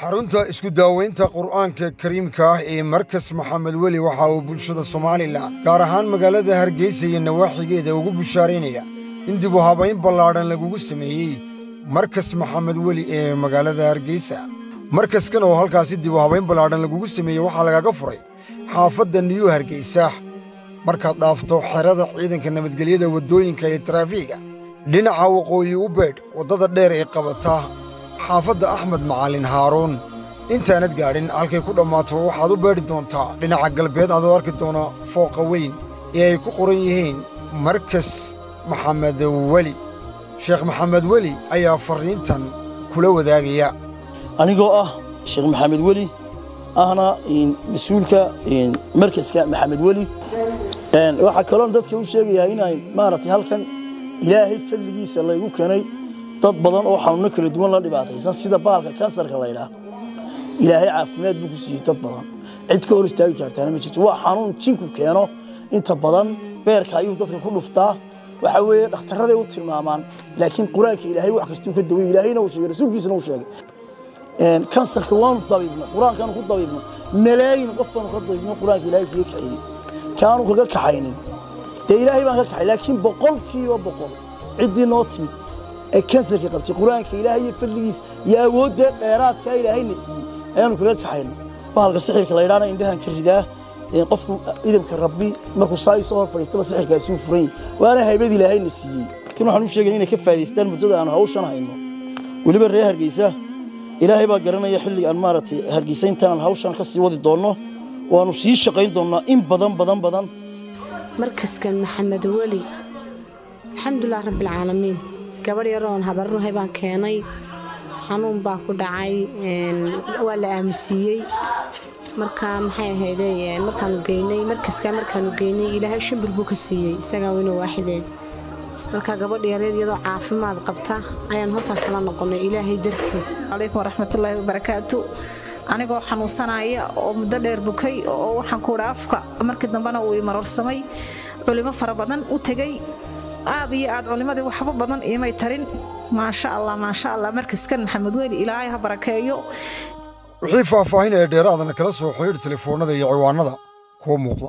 xarunta isku daaweynta qur'aanka kariimka ah ee markas maxamed weli waxa uu bulshada somalilan gaar ahaan magaalada hargeysa iyo nawaaxigeeda ugu bushaaraynaya in dib u habayn ballaadhan lagugu sameeyey markas maxamed weli ee magaalada hargeysa. Markaskan oo halkaasi dib u habayn ballaadhan lagugu sameeyey waxaa lagaga furay xaafadda niyuu hargeysa. Markaad dhaafto xerada ciidanka nabadgelyada waddooyinka ee taraafiiga dhinaca waqooyi u beedh waddada dheer ee qabata xaafadda axmed macalin haaruun. Intaanad gaadhin halkay ku dhammaato waxaad u beedhi doontaa dhinaca galbeed adoo arki doona fooqa weyn ee ay ku qoran yihiin markas maxamed weli. Sheekh maxamed weli ayaa farriintan kula wadaagaya. Anigoo ah sheekh maxamed weli ahna mas'uulka markaska maxamed weli. Waxaa kaloon dadka u sheegayaa inay maaragtay halkan ilaahay fadligiisa laygu keenay dad badan oo xanuunno kala duwan la dhibaataysan sida baalka kansarka laydhaah ilaahay caafimaad buu ku siiyey dad badan. Cid ka hor istaagi kartaana ma jirto. Waa xanuun jinku keeno. Inta badan beerka ayuu dadka ku dhuftaa. Waxa weeye dhakhtarraday u tilmaamaan laakiin qur'aanka ilaahay wax kastuu ka daway ilaahayna uu sheegay rasuulkiisana uu sheegay. Kansarka waanu dabiibno qur'aankaanu ku dabiibno. Malaayin qofaanu ka dabiibno qur'aanka ilaahay kaga kaxeeyey kaanu kaga kaxaynin. Dee ilaahay baan ka kaxay laakiin boqolkiiba boqol ciddii noo timid ee kansarka qabtay qur'aanka ilaahay iyo fadligiis iyo awooddee dheeraadkaa ilaahayna siiyey. Ayaanu kaga kaxayno bahalka sixirka laydhaana indhahan ka ridaa qofku idamka rabbi markuu saa soo hor fadhiistaba sixirkaasi uu furan yahay waana haybad ilaahayna siiyey. Laakiin waxaan u sheegay inay ka faa'idaystaan muddada aanu hawshan hayno. Weliba reer hargeysa ilaahay baa garanaya xilli aan maaragtay hargeysa intaan hawshan ka sii wadi doonno. Waanu sii shaqayn doonnaa in badan badan badan. Markaska maxamed weli alxamdulilah rabbialcaalamiin gabadh yaroon habarruhay baan keenay xanuun baa ku dhacay waa la aamusiiyey marka maxay ahayde markaanu geynay markaskaa markaanu geynay ilaahay shimbir buu ka siiyey isagaa weyno waaxideen marka gabadh yareed iyadoo caafimaad qabta ayaan halkaa kala noqonnay ilaahay dartii calaykum waraxmatullaahi wabarakaatu anigoo xanuunsanaya oo muddo dheer bukay oo waxaan ku afka markii dambena uu imarorsamay culimo fara badan u tegey aad iyo aad culimadii waxba badan iimay tarin. Maasha allah maasha allah markaskan maxamed weli ilaahay ha barakeeyo. Wixii faahfaahinaya dheeraadana kala soo xidhiidh telefoonnada iyo ciwaanada. Kuwa muuqda